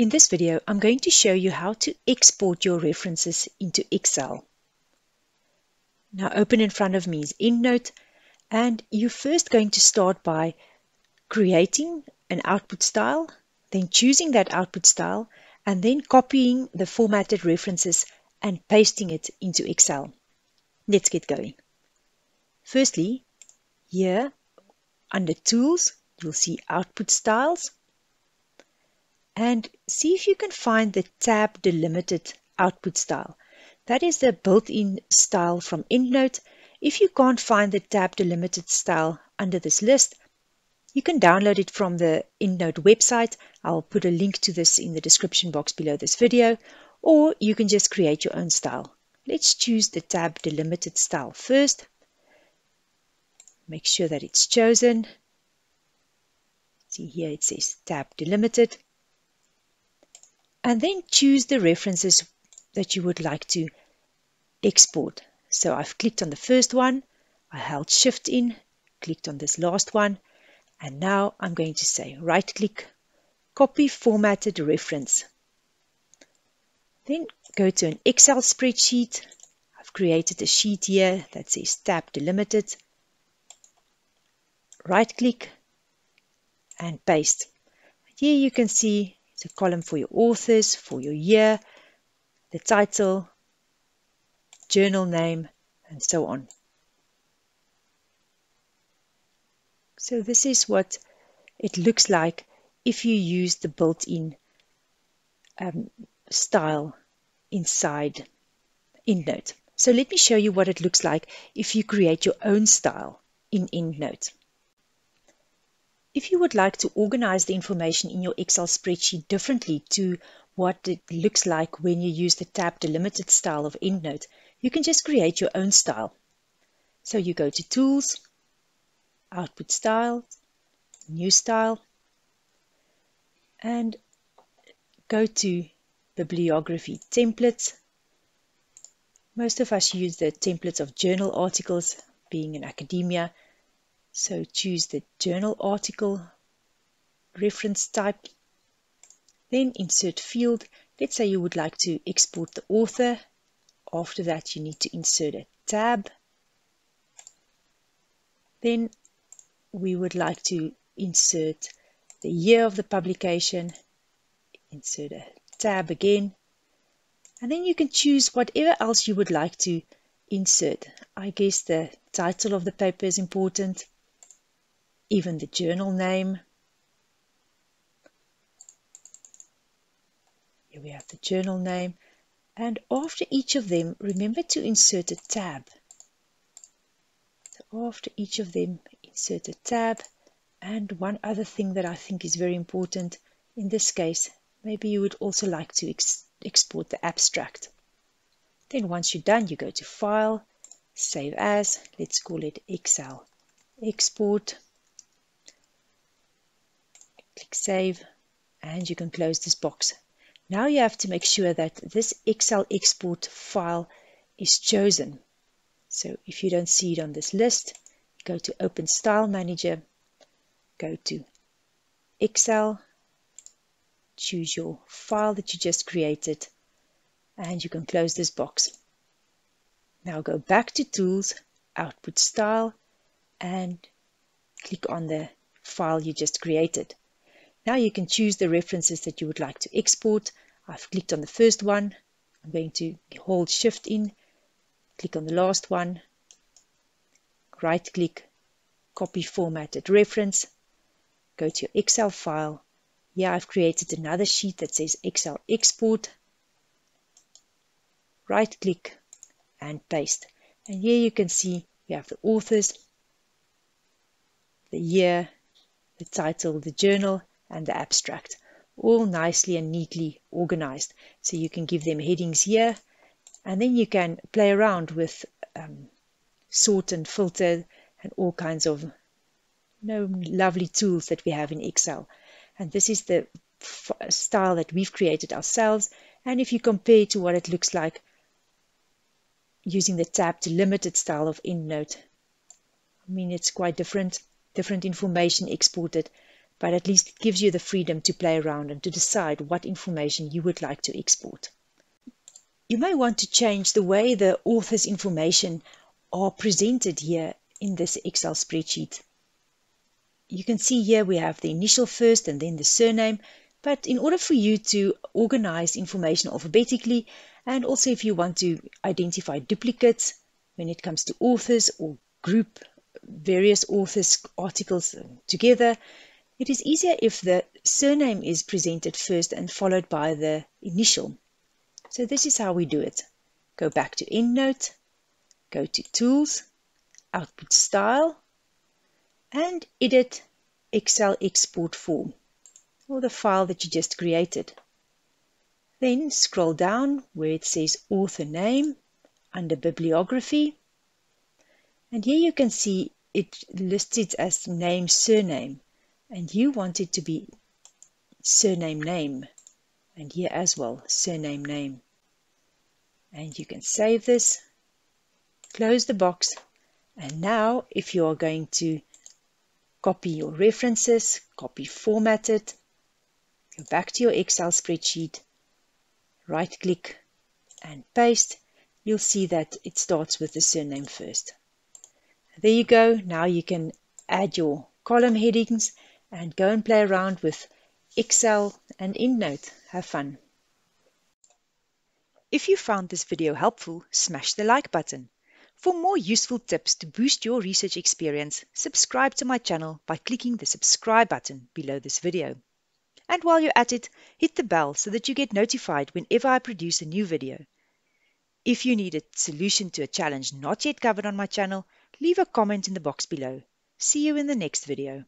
In this video, I'm going to show you how to export your references into Excel. Now open in front of me is EndNote and you're first going to start by creating an output style, then choosing that output style and then copying the formatted references and pasting it into Excel. Let's get going. Firstly, here under Tools, you'll see Output Styles and see if you can find the tab delimited output style. That is the built-in style from EndNote. If you can't find the tab delimited style under this list, you can download it from the EndNote website. I'll put a link to this in the description box below this video, or you can just create your own style. Let's choose the tab delimited style first. Make sure that it's chosen. See here it says tab delimited and then choose the references that you would like to export. So I've clicked on the first one, I held shift in, clicked on this last one, and now I'm going to say right click, copy formatted reference. Then go to an Excel spreadsheet. I've created a sheet here that says tab delimited. Right click and paste. Here you can see a column for your authors, for your year, the title, journal name, and so on. So this is what it looks like if you use the built-in um, style inside EndNote. So let me show you what it looks like if you create your own style in EndNote. If you would like to organize the information in your Excel spreadsheet differently to what it looks like when you use the tab delimited style of EndNote, you can just create your own style. So you go to Tools, Output Style, New Style, and go to Bibliography Templates. Most of us use the templates of journal articles, being in academia, so choose the journal article reference type, then insert field. Let's say you would like to export the author. After that, you need to insert a tab. Then we would like to insert the year of the publication, insert a tab again, and then you can choose whatever else you would like to insert. I guess the title of the paper is important even the journal name. Here we have the journal name. And after each of them, remember to insert a tab. So after each of them, insert a tab. And one other thing that I think is very important in this case, maybe you would also like to ex export the abstract. Then once you're done, you go to File, Save As, let's call it Excel. Export click save and you can close this box. Now you have to make sure that this Excel export file is chosen. So if you don't see it on this list, go to Open Style Manager, go to Excel, choose your file that you just created, and you can close this box. Now go back to Tools, Output Style, and click on the file you just created. Now you can choose the references that you would like to export. I've clicked on the first one. I'm going to hold shift in, click on the last one, right click, copy formatted reference, go to your Excel file. Here I've created another sheet that says Excel export. Right click and paste. And here you can see we have the authors, the year, the title, the journal, and the abstract, all nicely and neatly organized. So you can give them headings here, and then you can play around with um, sort and filter and all kinds of you know, lovely tools that we have in Excel. And this is the style that we've created ourselves. And if you compare to what it looks like using the tab delimited style of EndNote, I mean, it's quite different, different information exported but at least it gives you the freedom to play around and to decide what information you would like to export. You may want to change the way the author's information are presented here in this Excel spreadsheet. You can see here we have the initial first and then the surname, but in order for you to organize information alphabetically, and also if you want to identify duplicates when it comes to authors or group various authors' articles together, it is easier if the surname is presented first and followed by the initial. So this is how we do it. Go back to EndNote, go to Tools, Output Style, and edit Excel export form or the file that you just created. Then scroll down where it says author name under bibliography. And here you can see it lists it as name surname and you want it to be surname name and here as well surname name. And you can save this, close the box and now if you are going to copy your references, copy formatted, go back to your Excel spreadsheet, right click and paste, you'll see that it starts with the surname first. There you go. Now you can add your column headings and go and play around with Excel and EndNote. Have fun. If you found this video helpful, smash the like button. For more useful tips to boost your research experience, subscribe to my channel by clicking the subscribe button below this video. And while you're at it, hit the bell so that you get notified whenever I produce a new video. If you need a solution to a challenge not yet covered on my channel, leave a comment in the box below. See you in the next video.